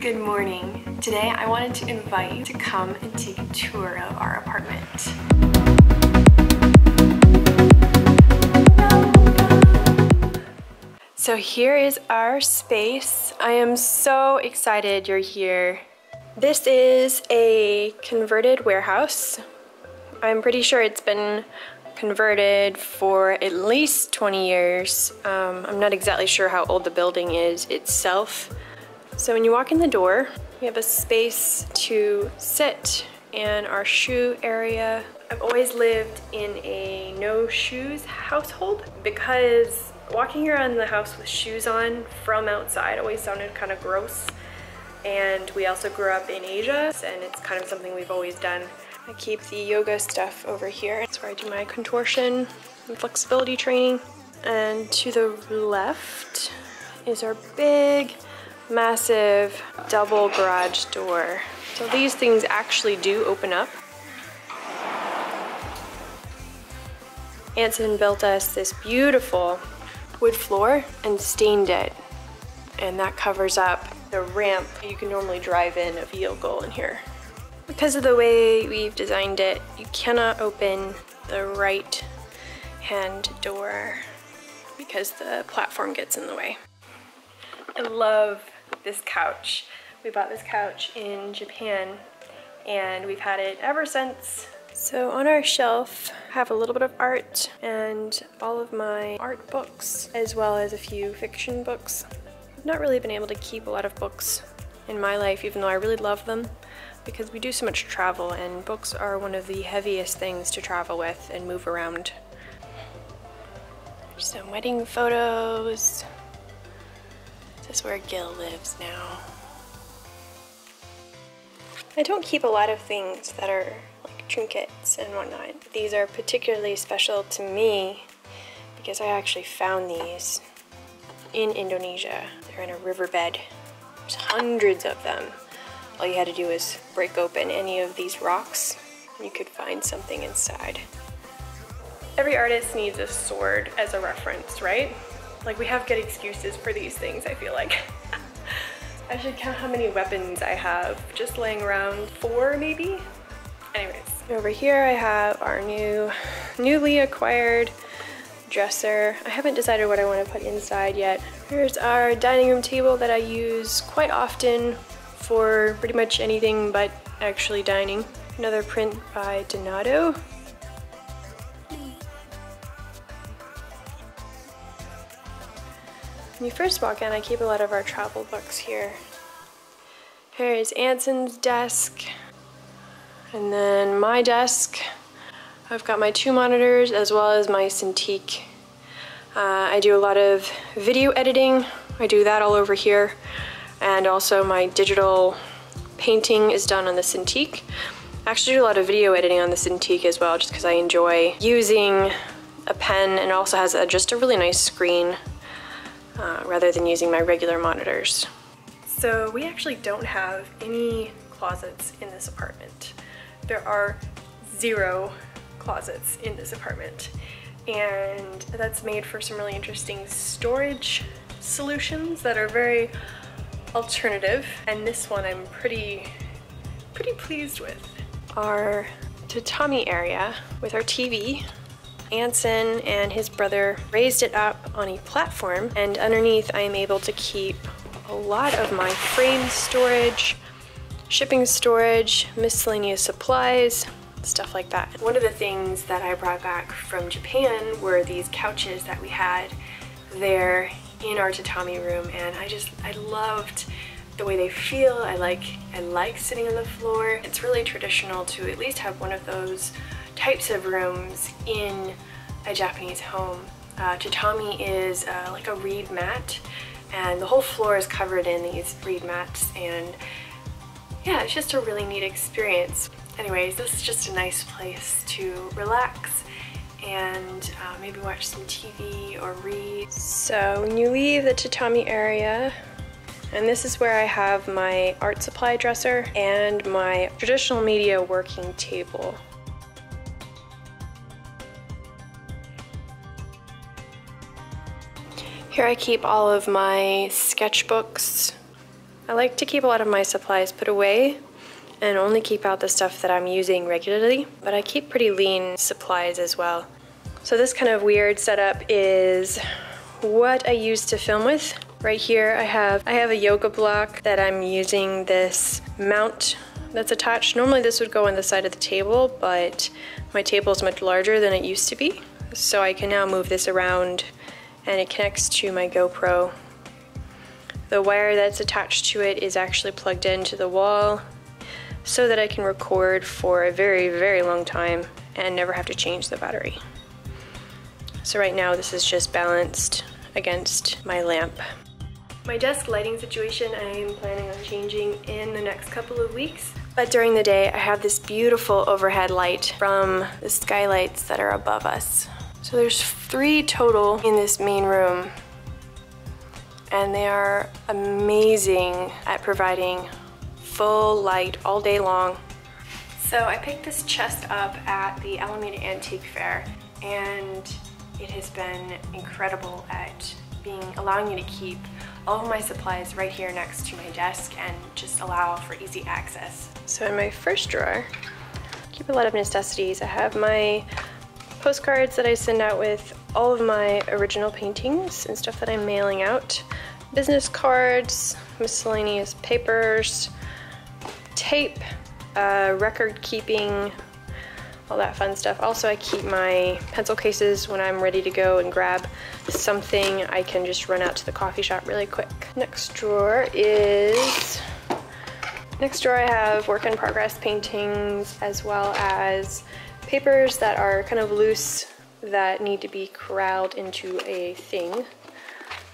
Good morning. Today I wanted to invite you to come and take a tour of our apartment. So here is our space. I am so excited you're here. This is a converted warehouse. I'm pretty sure it's been converted for at least 20 years. Um, I'm not exactly sure how old the building is itself. So when you walk in the door, we have a space to sit and our shoe area. I've always lived in a no shoes household because walking around the house with shoes on from outside always sounded kind of gross. And we also grew up in Asia and it's kind of something we've always done. I keep the yoga stuff over here. That's where I do my contortion and flexibility training. And to the left is our big, massive double garage door. So these things actually do open up. Anson built us this beautiful wood floor and stained it. And that covers up the ramp you can normally drive in a vehicle in here. Because of the way we've designed it, you cannot open the right hand door because the platform gets in the way. I love this couch. We bought this couch in Japan and we've had it ever since. So on our shelf, I have a little bit of art and all of my art books, as well as a few fiction books. I've not really been able to keep a lot of books in my life, even though I really love them because we do so much travel and books are one of the heaviest things to travel with and move around. Some wedding photos. This is where Gil lives now. I don't keep a lot of things that are like trinkets and whatnot. These are particularly special to me because I actually found these in Indonesia. They're in a riverbed. There's hundreds of them. All you had to do was break open any of these rocks and you could find something inside. Every artist needs a sword as a reference, right? Like we have good excuses for these things, I feel like. I should count how many weapons I have just laying around. Four, maybe? Anyways, over here I have our new, newly acquired dresser. I haven't decided what I want to put inside yet. Here's our dining room table that I use quite often for pretty much anything but actually dining. Another print by Donato. When you first walk in, I keep a lot of our travel books here. Here is Anson's desk, and then my desk. I've got my two monitors as well as my Cintiq. Uh, I do a lot of video editing. I do that all over here and also my digital painting is done on the Cintiq. I actually do a lot of video editing on the Cintiq as well just because I enjoy using a pen and also has a, just a really nice screen uh, rather than using my regular monitors. So we actually don't have any closets in this apartment. There are zero closets in this apartment and that's made for some really interesting storage solutions that are very alternative and this one I'm pretty pretty pleased with. Our tatami area with our TV Anson and his brother raised it up on a platform and underneath I am able to keep a lot of my frame storage, shipping storage, miscellaneous supplies, stuff like that. One of the things that I brought back from Japan were these couches that we had there in our tatami room and I just, I loved the way they feel. I like, I like sitting on the floor. It's really traditional to at least have one of those types of rooms in a Japanese home. Uh, tatami is uh, like a reed mat and the whole floor is covered in these reed mats and yeah, it's just a really neat experience. Anyways, this is just a nice place to relax and uh, maybe watch some TV or read. So when you leave the tatami area, and this is where I have my art supply dresser and my traditional media working table. Here I keep all of my sketchbooks I like to keep a lot of my supplies put away and only keep out the stuff that I'm using regularly, but I keep pretty lean supplies as well. So this kind of weird setup is what I use to film with. Right here I have I have a yoga block that I'm using this mount that's attached. Normally this would go on the side of the table, but my table is much larger than it used to be. So I can now move this around and it connects to my GoPro. The wire that's attached to it is actually plugged into the wall so that I can record for a very, very long time and never have to change the battery. So right now this is just balanced against my lamp. My desk lighting situation I am planning on changing in the next couple of weeks. But during the day I have this beautiful overhead light from the skylights that are above us. So there's three total in this main room and they are amazing at providing full light all day long. So I picked this chest up at the Alameda Antique Fair and it has been incredible at being allowing me to keep all of my supplies right here next to my desk and just allow for easy access. So in my first drawer, I keep a lot of necessities. I have my postcards that I send out with all of my original paintings and stuff that I'm mailing out, business cards, miscellaneous papers, tape, uh, record keeping, all that fun stuff. Also, I keep my pencil cases when I'm ready to go and grab something I can just run out to the coffee shop really quick. Next drawer is, next drawer I have work in progress paintings as well as papers that are kind of loose that need to be corralled into a thing.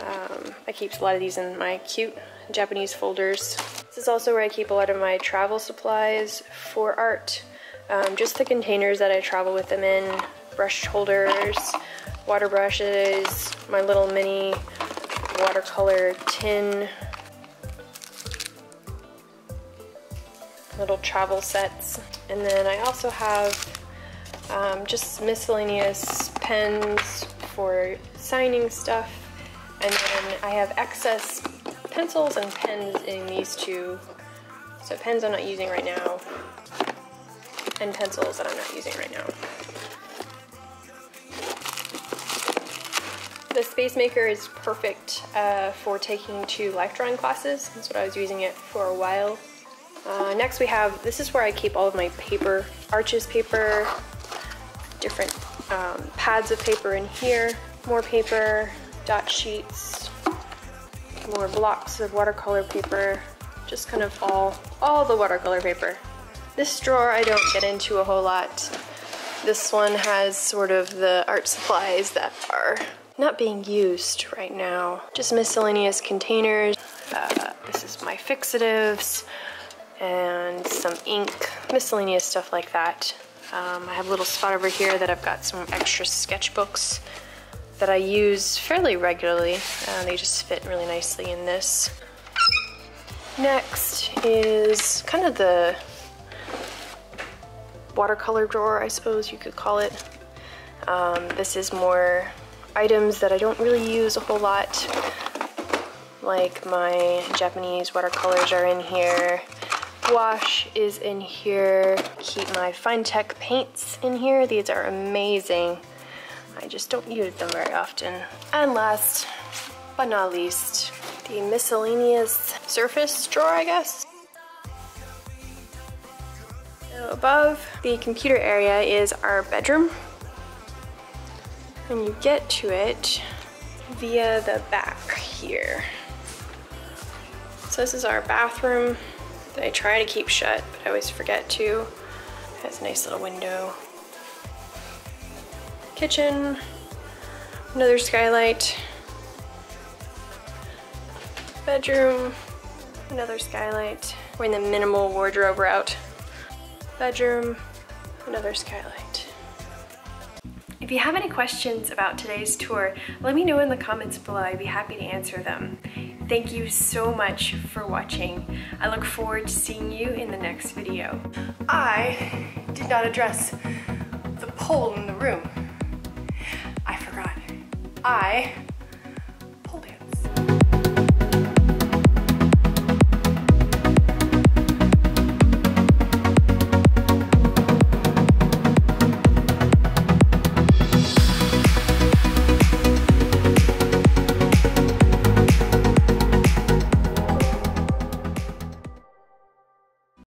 Um, I keep a lot of these in my cute Japanese folders. This is also where I keep a lot of my travel supplies for art. Um, just the containers that I travel with them in, brush holders, water brushes, my little mini watercolor tin, little travel sets. And then I also have um, just miscellaneous pens for signing stuff. And then I have excess pencils and pens in these two. So pens I'm not using right now and pencils that I'm not using right now. The Space Maker is perfect uh, for taking to life drawing classes. That's what I was using it for a while. Uh, next we have, this is where I keep all of my paper, Arches paper, different um, pads of paper in here, more paper, dot sheets, more blocks of watercolor paper, just kind of all, all the watercolor paper. This drawer I don't get into a whole lot. This one has sort of the art supplies that are not being used right now. Just miscellaneous containers. Uh, this is my fixatives and some ink, miscellaneous stuff like that. Um, I have a little spot over here that I've got some extra sketchbooks that I use fairly regularly. Uh, they just fit really nicely in this. Next is kind of the watercolor drawer, I suppose you could call it. Um, this is more items that I don't really use a whole lot. Like my Japanese watercolors are in here. Gouache is in here. Keep my Finetec paints in here. These are amazing. I just don't use them very often. And last but not least, the miscellaneous surface drawer, I guess. So above the computer area is our bedroom. And you get to it via the back here. So this is our bathroom that I try to keep shut, but I always forget to. It has a nice little window. Kitchen, another skylight. Bedroom, another skylight. We're in the minimal wardrobe route bedroom, another skylight. If you have any questions about today's tour, let me know in the comments below. I'd be happy to answer them. Thank you so much for watching. I look forward to seeing you in the next video. I did not address the pole in the room. I forgot. I